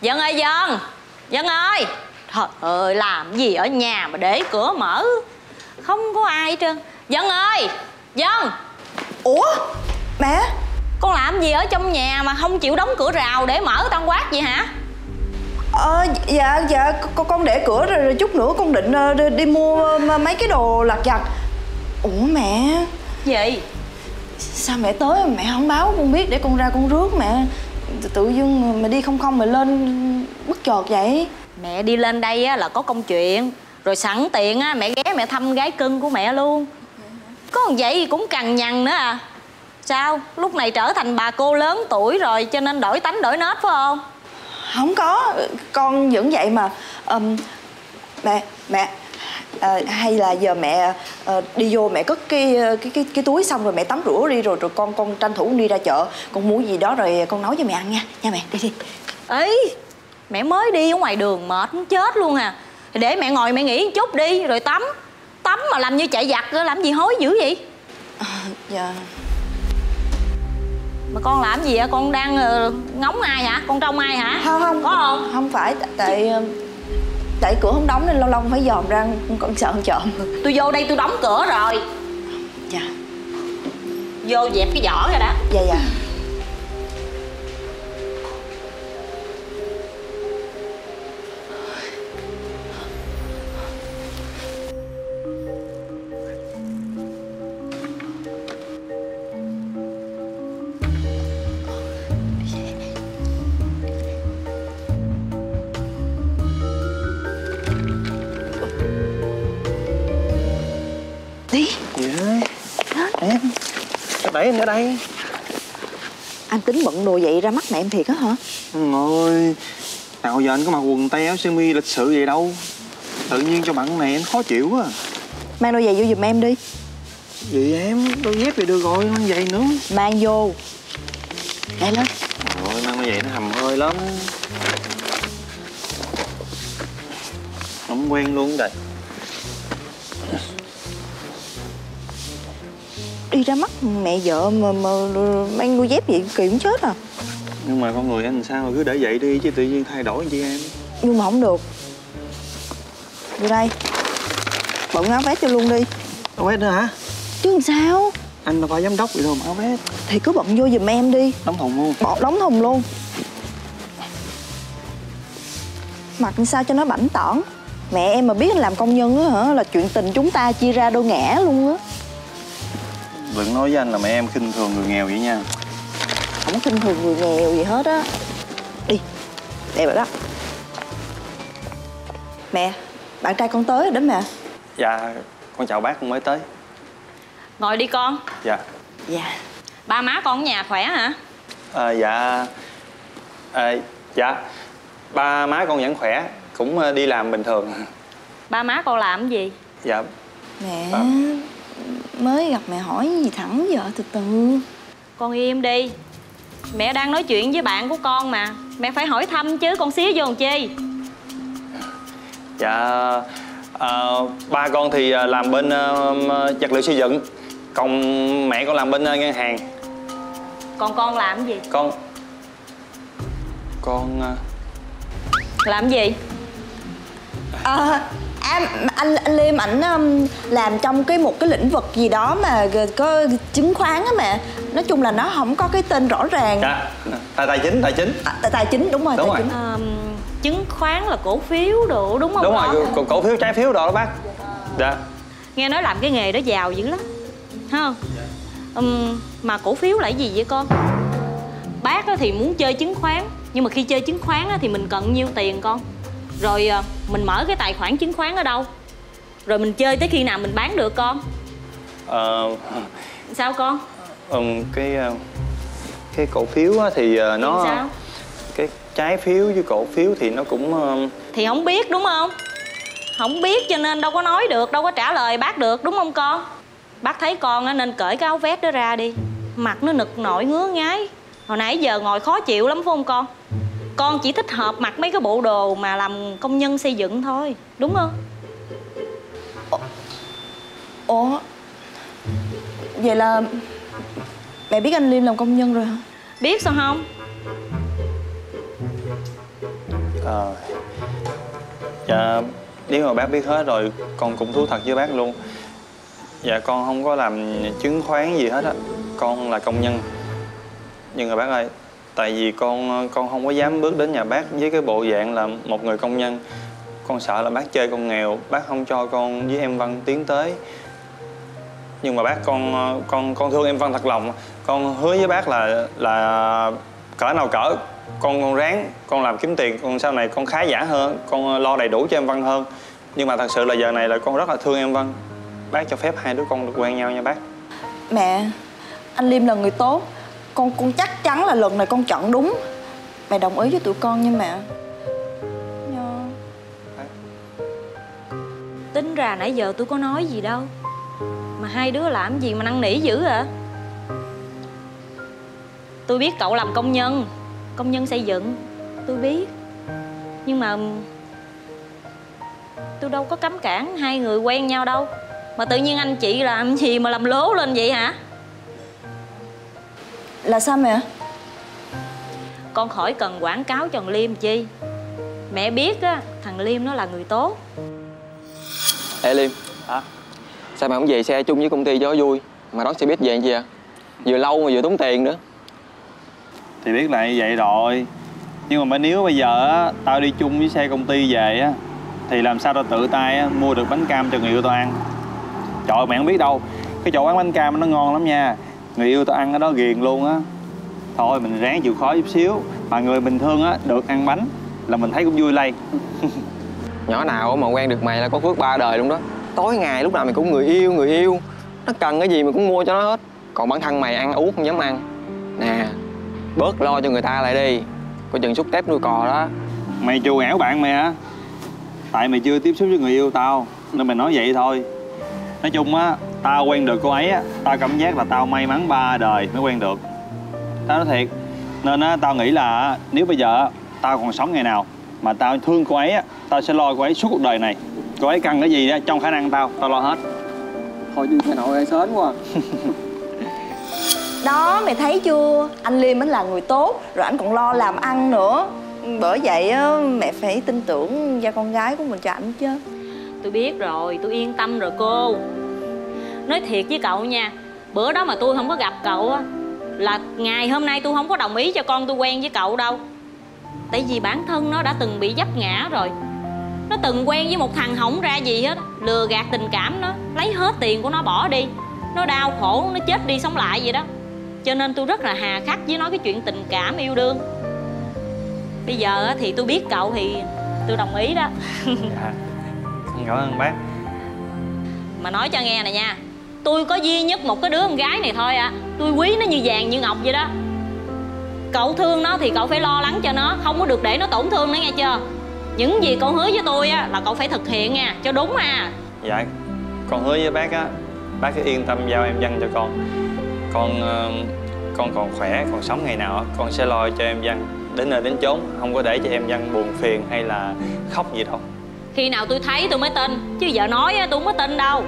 Dân ơi Dân Dân ơi. Trời ơi làm gì ở nhà mà để cửa mở? Không có ai hết trơn. Dân ơi. Dân Ủa? Mẹ? Con làm gì ở trong nhà mà không chịu đóng cửa rào để mở tăng quát vậy hả? Ờ dạ dạ con con để cửa rồi, rồi chút nữa con định ờ, đi, đi mua ờ, mấy cái đồ lặt vặt. Ủa mẹ? Gì? Sao mẹ tới mà mẹ không báo? Con biết để con ra con rước mẹ Tự- dưng mẹ đi không không mẹ lên bất chợt vậy Mẹ đi lên đây á, là có công chuyện Rồi sẵn tiện á, mẹ ghé mẹ thăm gái cưng của mẹ luôn Có vậy cũng cằn nhằn nữa à Sao? Lúc này trở thành bà cô lớn tuổi rồi Cho nên đổi tánh đổi nết phải không? Không có con vẫn vậy mà Ờm, Mẹ mẹ ờ, hay là giờ mẹ ờ, đi vô mẹ cất cái, ờ, cái cái cái túi xong rồi mẹ tắm rửa đi rồi rồi con con tranh thủ đi ra chợ con mua gì đó rồi con nấu cho mẹ ăn nha nha mẹ đi đi Ấy Mẹ mới đi ở ngoài đường mệt muốn chết luôn à Thì Để mẹ ngồi mẹ nghỉ một chút đi Rồi tắm Tắm mà làm như chạy giặt Làm gì hối dữ vậy dạ Mà con làm gì vậy? Con đang ngóng ai hả? Con trông ai hả? không không Có không? không phải tại- ờ, tại cửa không đóng nên lâu lâu phải dòm ra con, sợ con trộm. Tôi vô đây tôi đóng cửa rồi. Dạ. Vô dẹp cái vỏ ra đã. Dạ dạ Đẩy anh ở đây. Anh tính bận đồ vậy ra mắt mẹ em thiệt á hả? Ngồi. Nào giờ anh có mặc quần tây áo sơ mi lịch sự vậy đâu. Tự nhiên cho bạn này anh khó chịu quá. Mang đôi giày vô giùm em đi. Vậy em đôi dép thì được rồi mang giày nữa. Mang vô. Để lên Rồi mang đôi giày nó hầm hơi lắm. Không quen luôn trời đi ra mắt mẹ vợ mà, mà mang đôi dép vậy kỳ cũng chết à. Nhưng mà con người anh sao mà cứ để vậy đi chứ tự nhiên thay đổi chị em? Nhưng mà không được. Vô đây. Bận áo vest cho luôn đi. Áo vest nữa hả? chứ làm sao? Anh là phải giám đốc vậy đâu mà áo vest thì cứ bận vô giùm em đi. Đóng thùng luôn. Bỏ đóng thùng luôn. Mặc sao cho nó bảnh tỏn? Mẹ em mà biết anh làm công nhân á hả là chuyện tình chúng ta chia ra đôi ngã luôn á Đừng nói với anh là mẹ em khinh thường người nghèo vậy nha. Không khinh thường người nghèo gì hết á. Đi đẹp rồi đó. Mẹ bạn trai con tới rồi đó mẹ. Dạ con chào bác con mới tới. Ngồi đi con. Dạ. Dạ. Ba má con ở nhà khỏe hả? À, dạ. À, dạ. Ba má con vẫn khỏe cũng ờ, đi làm bình thường. Ba má con làm cái gì? dạ. Mẹ. À. mới gặp mẹ hỏi gì thẳng giờ từ từ. Con im đi. Mẹ đang nói chuyện với bạn của con mà. Mẹ phải hỏi thăm chứ con xía vô làm chi? Dạ ờ, ba con thì ờ, làm bên ờ, vật liệu xây dựng. Còn mẹ con làm bên ờ, ngân hàng. Còn con làm gì? con con ờ, Làm gì? à, em anh anh liêm ảnh um, làm trong cái một cái lĩnh vực gì đó mà có chứng khoán á mẹ nói chung là nó không có cái tên rõ ràng dạ tài tài chính tài chính à, tài, tài chính đúng rồi Đúng tài rồi. chính Ờm, chứng khoán là cổ phiếu đồ đúng không đúng con? rồi cổ, cổ phiếu trái phiếu đó đó bác dạ Nghe nói làm cái nghề đó giàu dữ lắm Thấy không? Ừm, mà cổ phiếu là cái gì vậy con? Bác á thì muốn chơi chứng khoán Nhưng mà khi chơi chứng khoán á thì mình cần nhiêu tiền con Rồi à, mình mở cái tài khoản chứng khoán ở đâu Rồi mình chơi tới khi nào mình bán được con ờ, Sao con? ừm, cái ờ, cái cổ phiếu á thì ờ, nó Sao? cái trái phiếu với cổ phiếu thì nó cũng ờ, Thì không biết đúng không? Không biết cho nên đâu có nói được, đâu có trả lời bác được đúng không con? Bác thấy con á nên cởi cái áo vest đó ra đi Mặt nó nực nổi ngứa ngáy Hồi nãy giờ ngồi khó chịu lắm phải không con? Con chỉ thích hợp mặc mấy cái bộ đồ mà làm công nhân xây dựng thôi Đúng không? ủa vậy là mẹ biết anh liêm làm công nhân rồi hả Biết sao không? Ờ Dạ Nếu mà bác biết hết rồi Con cũng thú thật với bác luôn Dạ con không có làm chứng khoán gì hết á Con là công nhân Nhưng mà bác ơi Tại vì con con không có dám bước đến nhà bác với cái bộ dạng là một người công nhân. Con sợ là bác chơi con nghèo, Bác không cho con với em Văn tiến tới. Nhưng mà bác, con con con thương em Văn thật lòng. Con hứa với bác là là cỡ nào cỡ, con con ráng, con làm kiếm tiền. Con sau này con khá giả hơn, con lo đầy đủ cho em Văn hơn. Nhưng mà thật sự là giờ này là con rất là thương em Văn. Bác cho phép hai đứa con được quen nhau nha bác. Mẹ, Anh Liêm là người tốt. Con con chắc chắn là lần này con chọn đúng. Mẹ đồng ý với tụi con nha mẹ. Nha Tính ra nãy giờ tôi có nói gì đâu. Mà hai đứa làm gì mà năn nỉ dữ à Tôi biết cậu làm công nhân. Công nhân xây dựng. Tôi biết. Nhưng mà Tôi đâu có cấm cản hai người quen nhau đâu. Mà tự nhiên anh chị làm gì mà làm lố lên vậy hả? Là sao mẹ? Con khỏi cần quảng cáo cho thằng Liêm chi. Mẹ biết á Thằng Liêm nó là người tốt. Ê Liêm hả? Sao mày không về xe chung với công ty cho vui? Mà đón xe buýt về làm chi à? Vừa lâu mà vừa tốn tiền nữa. Thì biết là như vậy rồi. Nhưng mà nếu bây giờ á tao đi chung với xe công ty về á thì làm sao tao tự tay á, mua được bánh cam cho người yêu tao ăn? Trời ơi, mày không biết đâu. Cái chỗ bán bánh cam nó ngon lắm nha người yêu tao ăn ở đó ghiền luôn á. Thôi mình ráng chịu khó chút xíu. Mà người bình thường á được ăn bánh là mình thấy cũng vui lây. Nhỏ nào mà quen được mày là có phước ba đời luôn đó. Tối ngày lúc nào mày cũng người yêu người yêu. Nó cần cái gì mày cũng mua cho nó hết. Còn bản thân mày ăn uống không dám ăn. Nè Bớt lo cho người ta lại đi. Coi chừng xúc tép nuôi cò đó. Mày trù ẻo bạn mày hả? Tại mày chưa tiếp xúc với người yêu tao nên mày nói vậy thôi. Nói chung á tao quen được cô ấy á tao cảm giác là tao may mắn ba đời mới quen được. Tao nói thiệt nên á tao nghĩ là nếu bây giờ á, tao còn sống ngày nào mà tao thương cô ấy á tao sẽ lo cô ấy suốt cuộc đời này. Cô ấy cần cái gì á trong khả năng tao tao lo hết. Thôi đi Hà Nội sến quá Đó mày thấy chưa? Anh Liêm anh là người tốt Rồi anh còn lo làm ăn nữa. Bởi vậy á, mẹ phải tin tưởng gia con gái của mình cho anh chứ. Tôi biết rồi, tôi yên tâm rồi cô Nói thiệt với cậu nha Bữa đó mà tôi không có gặp cậu á Là ngày hôm nay tôi không có đồng ý cho con tôi quen với cậu đâu. Tại vì bản thân nó đã từng bị dấp ngã rồi. Nó từng quen với một thằng hỏng ra gì hết Lừa gạt tình cảm nó Lấy hết tiền của nó bỏ đi. Nó đau khổ, nó chết đi sống lại vậy đó. Cho nên tôi rất là hà khắc với nó cái chuyện tình cảm yêu đương. Bây giờ á, thì tôi biết cậu thì tôi đồng ý đó. Dạ cảm ơn bác. Mà nói cho nghe nè nha Tôi có duy nhất một cái đứa con gái này thôi à. Tôi quý nó như vàng như ngọc vậy đó. Cậu thương nó thì cậu phải lo lắng cho nó Không có được để nó tổn thương nữa nghe chưa? Những gì cậu hứa với tôi á là cậu phải thực hiện nha Cho đúng à. Dạ con hứa với bác á bác cứ yên tâm giao em văn cho con. Con ờ, con còn khỏe còn sống ngày nào á, con sẽ lo cho em văn đến nơi đến chốn không có để cho em văn buồn phiền hay là khóc gì đâu. Khi nào tôi thấy tôi mới tin Chứ giờ nói á tôi không có tin đâu